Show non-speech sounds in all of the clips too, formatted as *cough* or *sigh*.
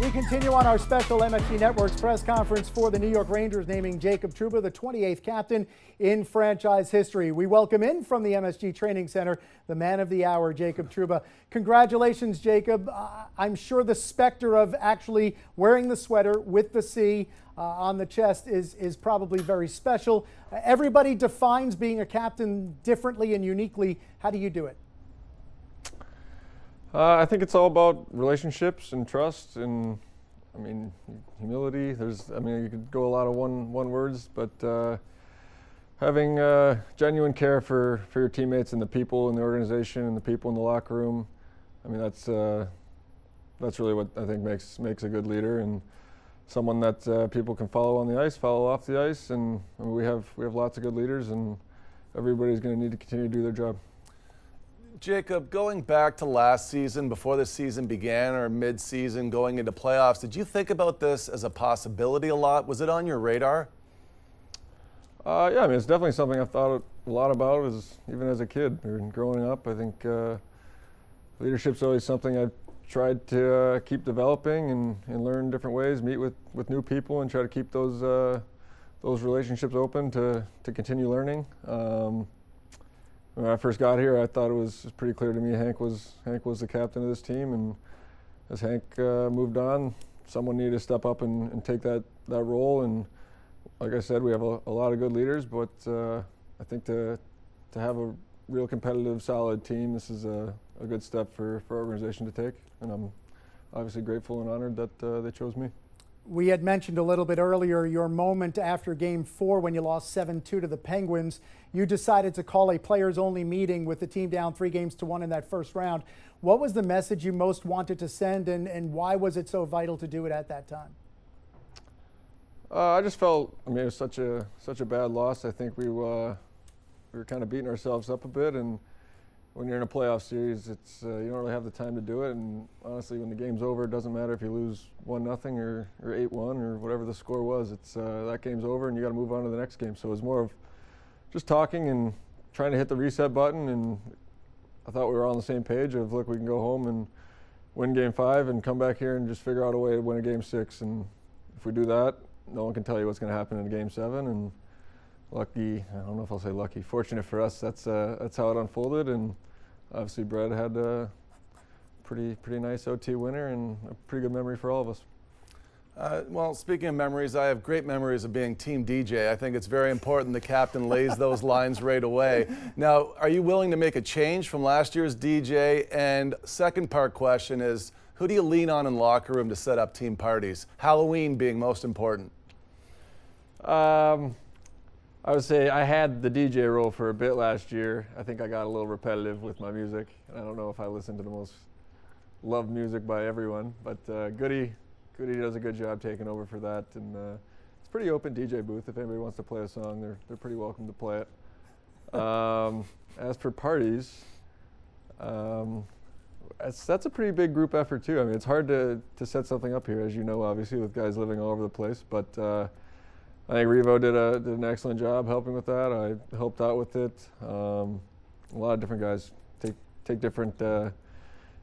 We continue on our special MSG Networks press conference for the New York Rangers naming Jacob Trouba the 28th captain in franchise history. We welcome in from the MSG Training Center the man of the hour, Jacob Trouba. Congratulations, Jacob. Uh, I'm sure the specter of actually wearing the sweater with the C uh, on the chest is, is probably very special. Uh, everybody defines being a captain differently and uniquely. How do you do it? Uh, I think it's all about relationships and trust and, I mean, humility. There's, I mean, you could go a lot of one one words, but uh, having uh, genuine care for for your teammates and the people in the organization and the people in the locker room. I mean, that's uh, that's really what I think makes makes a good leader and someone that uh, people can follow on the ice, follow off the ice, and I mean, we have we have lots of good leaders, and everybody's going to need to continue to do their job. Jacob, going back to last season, before the season began or mid-season, going into playoffs, did you think about this as a possibility a lot? Was it on your radar? Uh, yeah, I mean, it's definitely something I've thought a lot about as even as a kid growing up. I think uh, leadership's always something I've tried to uh, keep developing and, and learn different ways, meet with, with new people, and try to keep those uh, those relationships open to, to continue learning. Um, when I first got here, I thought it was pretty clear to me Hank was Hank was the captain of this team, and as Hank uh, moved on, someone needed to step up and, and, take that that role. And like I said, we have a, a lot of good leaders, but uh, I think to to have a real competitive, solid team, this is a, a good step for for our organization to take, and I'm obviously grateful and honored that uh, they chose me. We had mentioned a little bit earlier your moment after game four when you lost 7 2 to the Penguins. You decided to call a players only meeting with the team down three games to one in that first round. What was the message you most wanted to send, and, and why was it so vital to do it at that time? Uh, I just felt, I mean, it was such a such a bad loss. I think we uh, we were kind of beating ourselves up a bit, and when you're in a playoff series, it's uh, you don't really have the time to do it. And honestly, when the game's over, it doesn't matter if you lose one nothing or or eight one or whatever the score was. It's uh, that game's over, and you got to move on to the next game. So it was more of just talking and trying to hit the reset button. And I thought we were all on the same page of look, we can go home and win game five and come back here and just figure out a way to win a game six. And if we do that, no one can tell you what's going to happen in game seven. And lucky, I don't know if I'll say lucky, fortunate for us, that's uh, that's how it unfolded. And obviously Bread had a pretty pretty nice OT winner and a pretty good memory for all of us. Uh, well, speaking of memories, I have great memories of being team DJ. I think it's very important the captain lays *laughs* those lines right away. Now, are you willing to make a change from last year's DJ? And second part question is, who do you lean on in locker room to set up team parties? Halloween being most important. Um, I would say I had the DJ role for a bit last year. I think I got a little repetitive with my music. I don't know if I listened to the most loved music by everyone, but uh, Goody, Goody does a good job taking over for that, and uh, it's pretty open DJ booth. If anybody wants to play a song, they're they're pretty welcome to play it. Um, *laughs* as for parties, um, that's, that's a pretty big group effort too. I mean, it's hard to to set something up here, as you know, obviously with guys living all over the place, but. Uh, I think Revo did, a, did an excellent job helping with that. I helped out with it. Um, a lot of different guys take take different uh,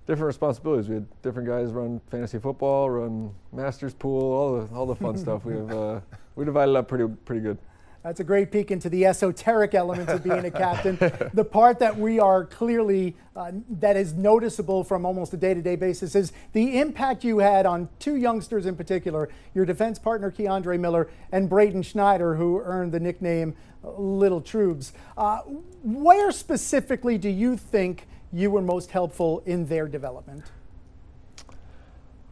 different responsibilities. We had different guys run fantasy football, run masters pool, all the all the fun *laughs* stuff. We have uh, we divided up pretty pretty good. That's a great peek into the esoteric elements of being a *laughs* captain. the part that we are clearly, uh, that is noticeable from almost a day to day basis is the impact you had on two youngsters in particular, your defense partner, K'Andre Miller, and Braden Schneider, who earned the nickname Little Troobs. Uh, where specifically do you think you were most helpful in their development?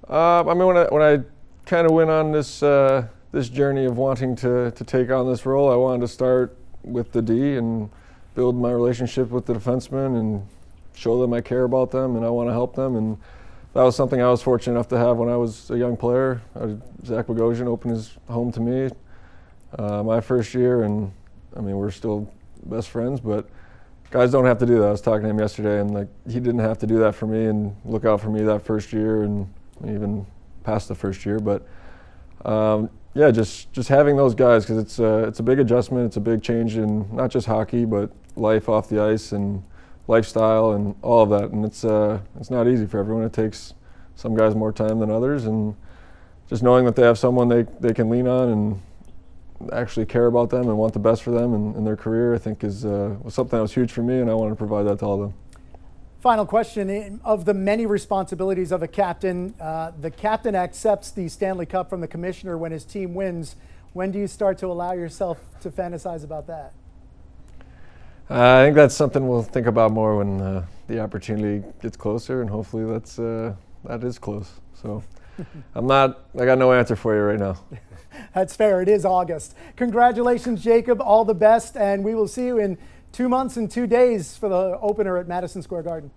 Uh, I mean, when I, when I kind of went on this uh, this journey of wanting to, to take on this role, I wanted to start with the D and build my relationship with the defensemen and show them I care about them and I want to help them. And that was something I was fortunate enough to have when I was a young player. Zach Bogosian opened his home to me uh, my first year, and I mean we're still best friends, but guys don't have to do that. I was talking to him yesterday, and like he didn't have to do that for me and look out for me that first year and even past the first year, but. Um, yeah, just just having those guys because it's a, it's a big adjustment. It's a big change in not just hockey, but life off the ice and lifestyle and all of that. And it's uh, it's not easy for everyone. It takes some guys more time than others, and just knowing that they have someone they, they can lean on and actually care about them and want the best for them in, in their career, I think is uh, was something that was huge for me, and I wanted to provide that to all of them. Final question of the many responsibilities of a captain, uh, the captain accepts the Stanley Cup from the commissioner when his team wins. When do you start to allow yourself to fantasize about that? Uh, I think that's something we'll think about more when uh, the opportunity gets closer, and hopefully that's uh, that is close. So *laughs* I'm not. I got no answer for you right now. *laughs* that's fair. It is August. Congratulations, Jacob. All the best, and we will see you in two months and two days for the opener at Madison Square Garden.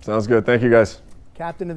Sounds good. Thank you, guys. Captain of the